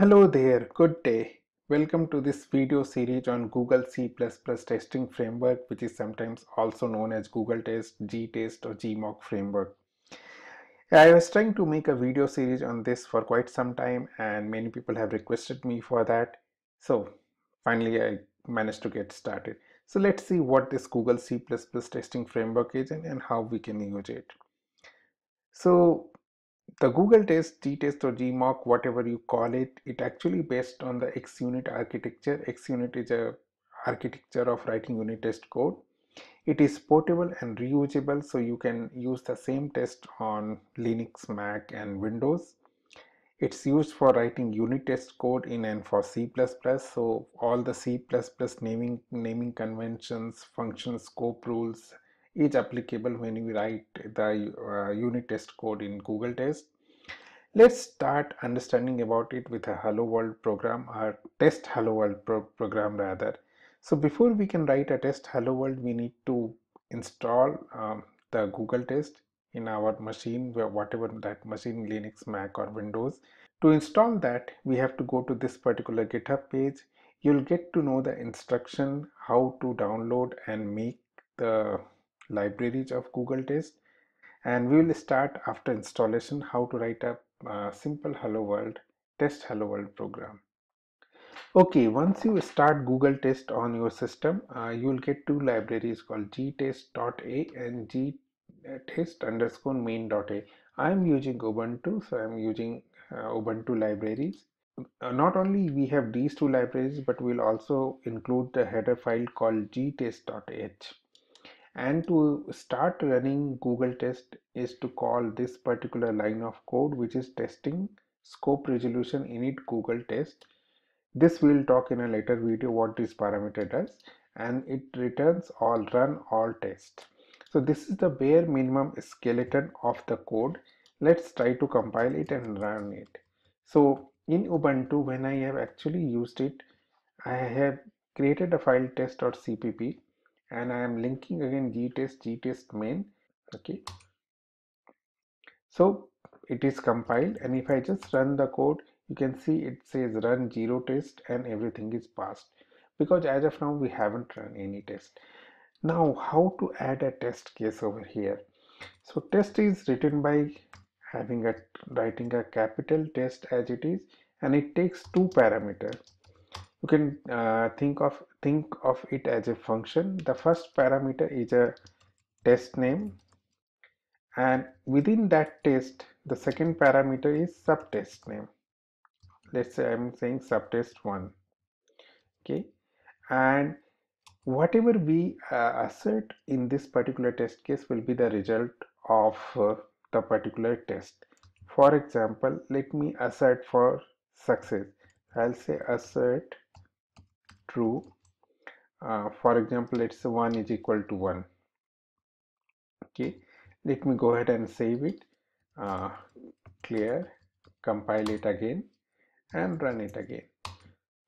Hello there, good day. Welcome to this video series on Google C++ testing framework which is sometimes also known as Google Test, GTest or Gmock framework. I was trying to make a video series on this for quite some time and many people have requested me for that. So finally I managed to get started. So let's see what this Google C++ testing framework is and, and how we can use it. So the Google test, Gtest or Gmock, whatever you call it, it actually based on the XUnit architecture. XUnit is a architecture of writing unit test code. It is portable and reusable, so you can use the same test on Linux, Mac, and Windows. It's used for writing unit test code in and for C++, so all the C++ naming naming conventions, function scope rules, is applicable when you write the uh, unit test code in Google Test. Let's start understanding about it with a Hello World program or test Hello World pro program rather. So before we can write a test Hello World, we need to install um, the Google Test in our machine, whatever that machine, Linux, Mac or Windows. To install that, we have to go to this particular GitHub page. You'll get to know the instruction how to download and make the libraries of Google Test. And we will start after installation how to write a uh, simple hello world test hello world program. Okay once you start google test on your system uh, you will get two libraries called gtest.a and gtest underscore main.a i am using ubuntu so i am using uh, ubuntu libraries. Uh, not only we have these two libraries but we'll also include the header file called gtest.h and to start running google test is to call this particular line of code which is testing scope resolution init google test. This we'll talk in a later video what this parameter does and it returns all run all test so this is the bare minimum skeleton of the code. Let's try to compile it and run it. So in ubuntu when i have actually used it i have created a file test.cpp and I am linking again gtest gtest main okay? So it is compiled and if I just run the code you can see it says run zero test and everything is passed. Because as of now we haven't run any test. Now how to add a test case over here? So test is written by having a writing a capital test as it is and it takes two parameters you can uh, think of think of it as a function. The first parameter is a test name. And within that test the second parameter is subtest name. Let's say i'm saying subtest 1 okay? And whatever we uh, assert in this particular test case will be the result of uh, the particular test. For example let me assert for success. I'll say assert true uh, for example let's say 1 is equal to 1 okay let me go ahead and save it uh, clear compile it again and run it again.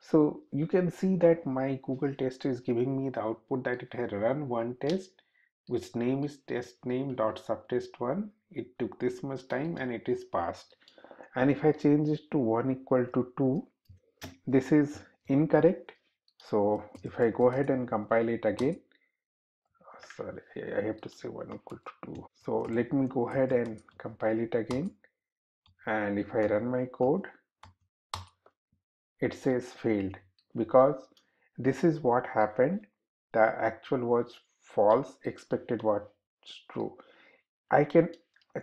So you can see that my google test is giving me the output that it had run one test which name is test name dot subtest one. It took this much time and it is passed. And if i change it to 1 equal to 2 this is incorrect so if I go ahead and compile it again sorry I have to say 1 equal to 2 so let me go ahead and compile it again. And if I run my code it says failed. Because this is what happened. The actual was false expected was true. I can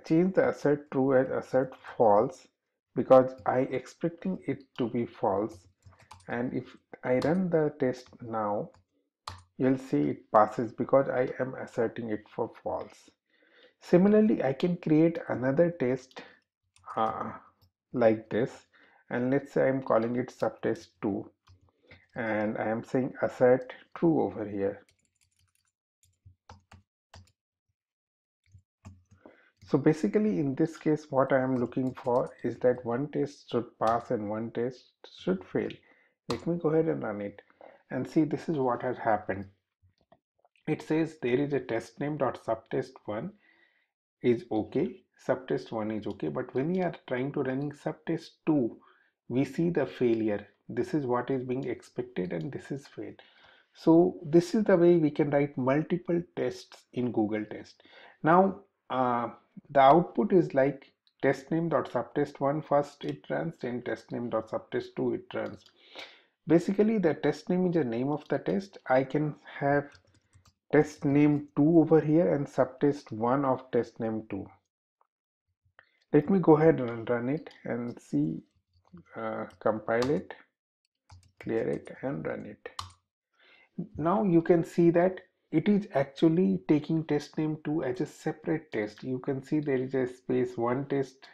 change the assert true as assert false because I expecting it to be false and if I run the test now you'll see it passes because I am asserting it for false. Similarly I can create another test uh, like this. And let's say I'm calling it subtest 2 and I am saying assert true over here. So basically in this case what I am looking for is that one test should pass and one test should fail let me go ahead and run it. And see this is what has happened. It says there is a test name dot subtest 1 is okay. Subtest 1 is okay. But when you are trying to running subtest 2 we see the failure. This is what is being expected and this is failed. So this is the way we can write multiple tests in google test. Now uh, the output is like test name dot subtest one. First it runs then test name dot subtest two it runs basically the test name is the name of the test. I can have test name 2 over here and subtest 1 of test name 2 let me go ahead and run it and see uh, compile it clear it and run it. Now you can see that it is actually taking test name 2 as a separate test. You can see there is a space one test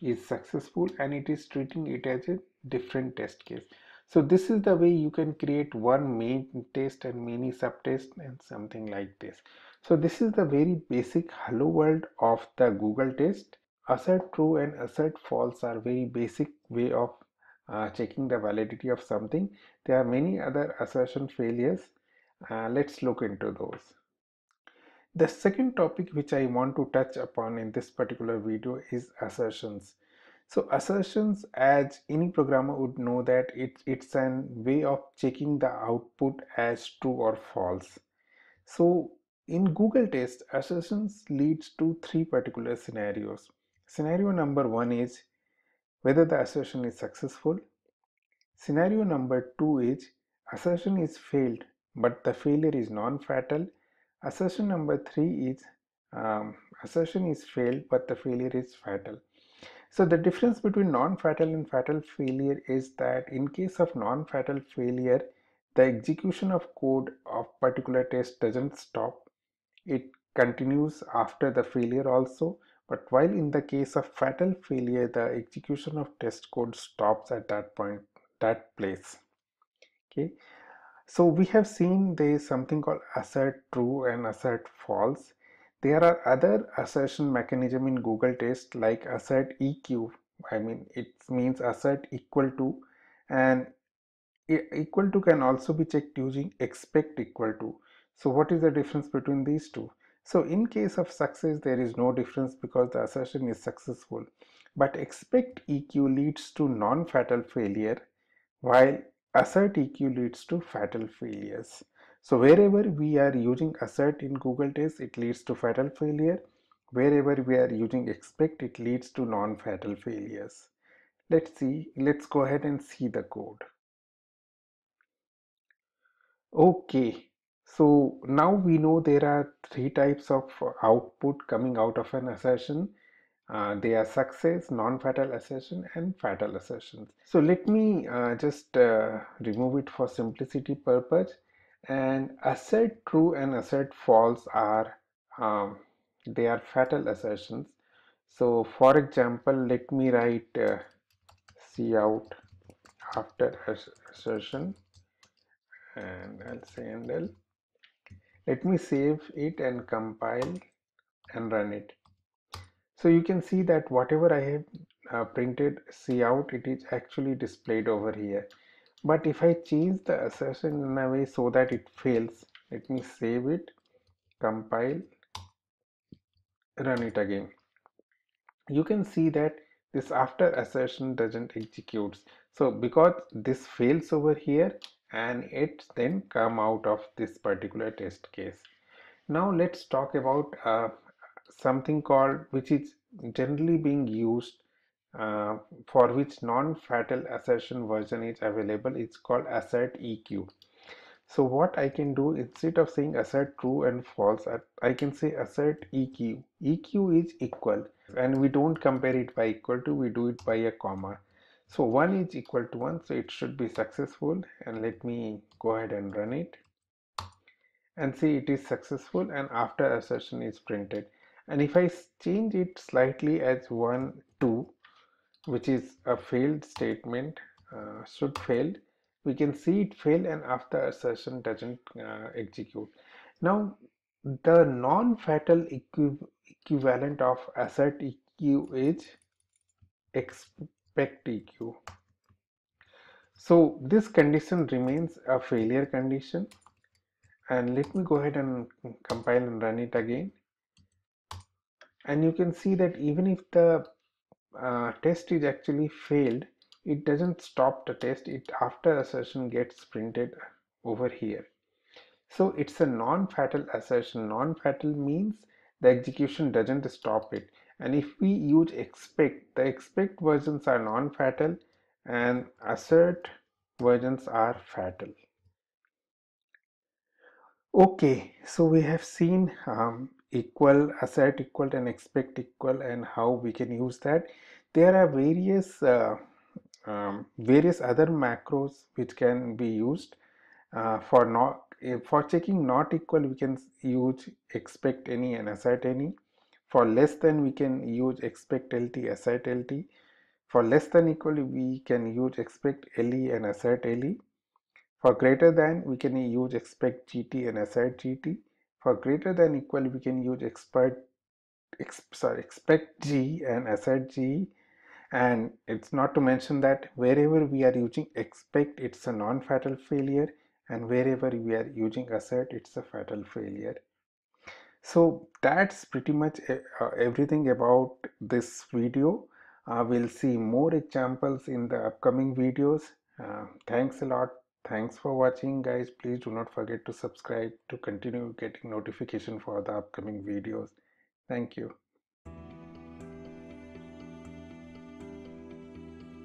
is successful and it is treating it as a different test case so this is the way you can create one main test and many subtests and something like this so this is the very basic hello world of the google test assert true and assert false are very basic way of uh, checking the validity of something there are many other assertion failures uh, let's look into those. The second topic which I want to touch upon in this particular video is assertions. So assertions as any programmer would know that it, it's an way of checking the output as true or false. So in Google test assertions leads to three particular scenarios. Scenario number one is whether the assertion is successful. Scenario number two is assertion is failed but the failure is non-fatal. Assertion number three is um, assertion is failed but the failure is fatal. So the difference between non-fatal and fatal failure is that in case of non-fatal failure, the execution of code of particular test doesn't stop. It continues after the failure also. But while in the case of fatal failure, the execution of test code stops at that point, that place. Okay. So we have seen there is something called assert true and assert false. There are other assertion mechanism in Google test like assert EQ. I mean it means assert equal to and equal to can also be checked using expect equal to. So what is the difference between these two? So in case of success there is no difference because the assertion is successful. But expect EQ leads to non-fatal failure while assert EQ leads to fatal failures. So wherever we are using assert in Google test, it leads to fatal failure. Wherever we are using expect, it leads to non-fatal failures. Let's see, let's go ahead and see the code. Okay, so now we know there are three types of output coming out of an assertion. Uh, they are success, non-fatal assertion and fatal assertions. So let me uh, just uh, remove it for simplicity purpose and assert true and assert false are um, they are fatal assertions. So for example, let me write uh, cout after assertion and I'll say endl. Let me save it and compile and run it so you can see that whatever I have uh, printed cout it is actually displayed over here but if I change the assertion in a way so that it fails let me save it compile run it again. You can see that this after assertion doesn't execute. So because this fails over here and it then come out of this particular test case. Now let's talk about uh, something called which is generally being used uh, for which non-fatal assertion version is available it's called assert eq so what i can do instead of saying assert true and false i can say assert eq eq is equal and we don't compare it by equal to we do it by a comma. So 1 is equal to 1 so it should be successful and let me go ahead and run it. And see it is successful and after assertion is printed. And if I change it slightly as 1 2 which is a failed statement uh, should failed we can see it failed and after assertion doesn't uh, execute. Now the non-fatal equi equivalent of assert eq is expect eq so this condition remains a failure condition. And let me go ahead and compile and run it again. And you can see that even if the uh, test is actually failed. It doesn't stop the test. It after assertion gets printed over here. So it's a non-fatal assertion. Non-fatal means the execution doesn't stop it. And if we use expect the expect versions are non-fatal and assert versions are fatal. Okay so we have seen um, equal assert equal and expect equal and how we can use that. There are various uh, um, various other macros which can be used uh, for not for checking not equal we can use expect any and assert any. For less than we can use expect lt assert lt for less than equal we can use expect le and assert le for greater than we can use expect gt and assert gt for greater than equal we can use expert ex, sorry expect g and assert g. And it's not to mention that wherever we are using expect it's a non-fatal failure. And wherever we are using assert it's a fatal failure. So that's pretty much uh, everything about this video. Uh, we'll see more examples in the upcoming videos. Uh, thanks a lot thanks for watching guys. Please do not forget to subscribe to continue getting notification for the upcoming videos. Thank you